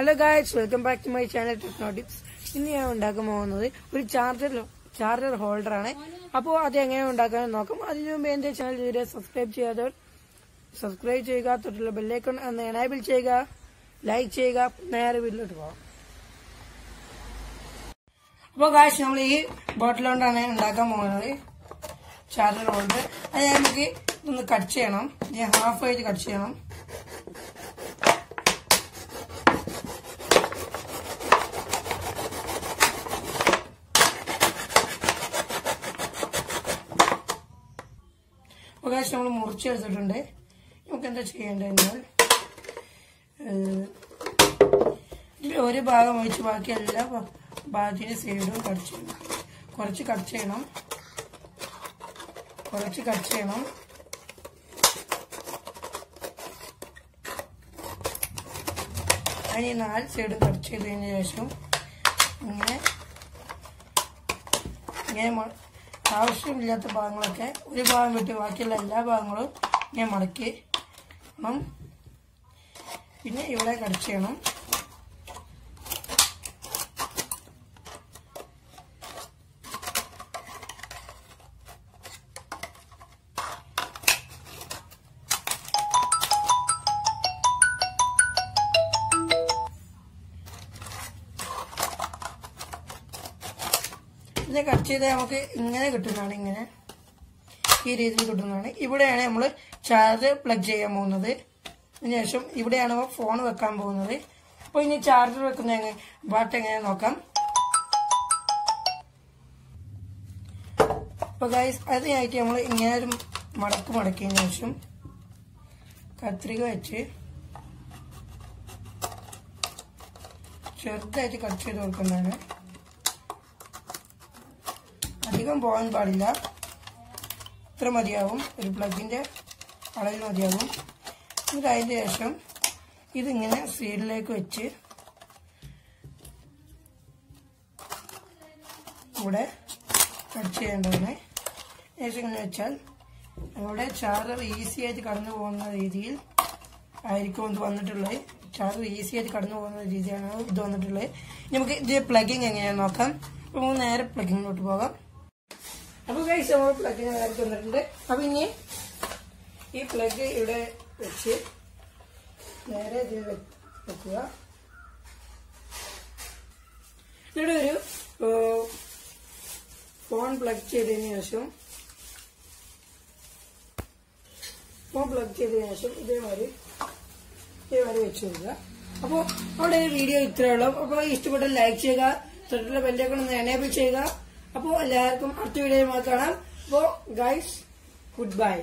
Hello guys welcome back to my channel Technotics ഇന്ന് ഞാൻ ഉണ്ടാക്കാൻ പോകുന്നത് ഒരു ചാർജർ ചാർജർ ഹോൾഡർ ആണ്. അപ്പോൾ അത് എങ്ങനെ ഉണ്ടാക്കാൻ നോക്കാം. അതിനു മുമ്പ് എന്റെ ചാനൽ ഇതുവരെ സബ്സ്ക്രൈബ് ചെയ്യാത്തവർ സബ്സ്ക്രൈബ് ചെയ്യുക തൊട്ടുള്ള ബെല്ലൈക്കൺ എന്ന് എനേബിൾ ചെയ്യുക ലൈക്ക് ചെയ്യുക നേരെ വീട്ടിലോട്ട് പോകാം. അപ്പോൾ ഗായ്സ് നമ്മൾ ഈ ബോട്ടിൽ കൊണ്ടാണ് ഉണ്ടാക്കാൻ പോകുന്നത്. ചാർജർ ഹോൾഡർ അത് നമുക്ക് ഒന്ന് കട്ട് ചെയ്യണം. ഹാഫ് ആയിട്ട് കട്ട് ചെയ്യണം. അവകാശം നമ്മൾ മുറിച്ചെടുത്തിട്ടുണ്ട് നമുക്ക് എന്താ ചെയ്യേണ്ടതെന്നാൽ ഒരു ഭാഗം ഒഴിച്ച് ബാക്കി എല്ലാ ഭാഗത്തിന്റെ സൈഡും കട്ട് ചെയ്യണം. കുറച്ച് കട്ട് ചെയ്യണം. കുറച്ച് കട്ട് ചെയ്യണം. അതിന് നാല് സൈഡും കട്ട് ചെയ്തതിന് ശേഷം ഇങ്ങനെ ഇങ്ങനെ ആവശ്യമില്ലാത്ത ഭാഗങ്ങളൊക്കെ ഒരു ഭാഗം വിട്ട് ബാക്കിയുള്ള എല്ലാ ഭാഗങ്ങളും ഞാൻ മടക്കി ഇടണം. പിന്നെ ഇവിടെ കട്ട് ചെയ്യണം ഇത് കട്ട് ചെയ്ത് നമുക്ക് ഇങ്ങനെ കിട്ടുന്നതാണ് ഇങ്ങനെ. ഈ രീതിയിൽ കിട്ടുന്നതാണ്. ഇവിടെയാണ് നമ്മൾ ചാർജ് പ്ലഗ് ചെയ്യാൻ പോകുന്നത്. അതിനുശേഷം ഇവിടെയാണ് ഫോൺ വെക്കാൻ പോകുന്നത്. അപ്പോൾ ഇനി ചാർജർ വെക്കുന്ന ബാട്ട് എങ്ങനെ നോക്കാം. അപ്പൊ ഗൈസ് അതിനായിട്ട് നമ്മൾ ഇങ്ങനെ ഒരു മടക്ക് മടക്കിയതിന് ശേഷം കത്രിക വെച്ച് ചെറുതായിട്ട് കട്ട് ചെയ്ത് കൊടുക്കുന്നതാണ്. അധികം പോകാൻ പാടില്ല. ഇത്ര മതിയാവും. ഒരു പ്ലഗിന്റെ അളവിൽ മതിയാവും. എന്നിട്ട് അതിന്റെ ശേഷം ഇതിങ്ങനെ സീഡിലേക്ക് വെച്ച് ഇവിടെ കട്ട് ചെയ്യേണ്ടതാണ്. ശേഷം ഇങ്ങനെ വെച്ചാൽ നമ്മുടെ ചാർജർ ഈസി ആയിട്ട് കടന്നു പോകുന്ന രീതിയിൽ ആയിരിക്കും ഇത് വന്നിട്ടുള്ളത്. ചാർജർ ഈസി ആയിട്ട് കടന്നു പോകുന്ന രീതിയാണ് ഇത് വന്നിട്ടുള്ളത്. നമുക്ക് ഇത് പ്ലഗിങ് എങ്ങനെയാണെന്ന് നോക്കാം. അപ്പോൾ നേരെ പ്ലഗിങ്ങിലോട്ട് പോകാം. അപ്പൊ ഗൈസ് നമ്മൾ ഞാൻ നേരെ വന്നിട്ടുണ്ട്. അപ്പൊ ഇനി ഈ പ്ലഗ് ഇവിടെ വെച്ച് നേരെ ഇതിൽ വെക്കുക. ഇവിടെ ഒരു ഫോൺ പ്ലഗ് ചെയ്തതിന് ശേഷം ഫോൺ പ്ലഗ് ചെയ്തതിന് ശേഷം ഇതേമാതിരി ഇതേമാതിരി വെച്ച് കൊടുക്കുക. അപ്പോൾ അവിടെ വീഡിയോ ഇത്രയുള്ളൂ അപ്പോൾ ഇഷ്ടപ്പെട്ട ലൈക്ക് ചെയ്യുക തൊട്ടുള്ള ബെല്ലൈക്കൺ ഒന്ന് എനേബിൾ ചെയ്യുക. അപ്പോൾ എല്ലാവർക്കും അടുത്ത വീഡിയോയുമായി കാണാം. അപ്പോൾ ഗൈസ് ഗുഡ് ബൈ